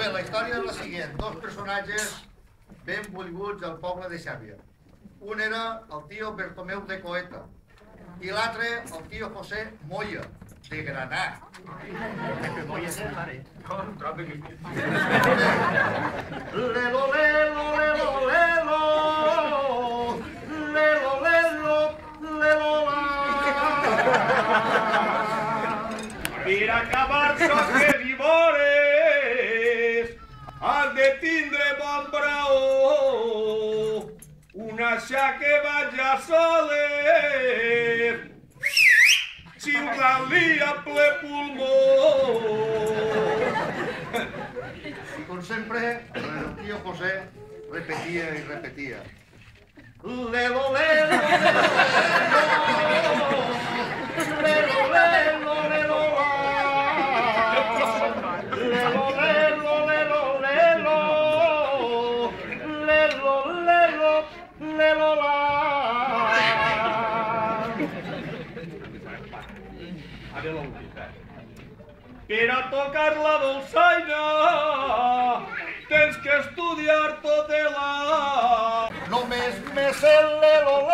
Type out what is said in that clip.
bé, la història és la següent. Dos personatges ben volguts al poble de Xàbia. Un era el tio Bertomeu de Coeta i l'altre el tio José Moya, de Granà. Lelo, lelo, lelo, lelo, lelo, lelo, lelo, la. Per acabar sos que vivores, una xa que vaja a soler, xiulant-li a ple pulmó. Y con siempre, el tío José repetía y repetía. Lelo, lelo, lelo, lelo, Per a tocar la dolçaina, tens que estudiar tot la... Només me sé el lelo, lelo,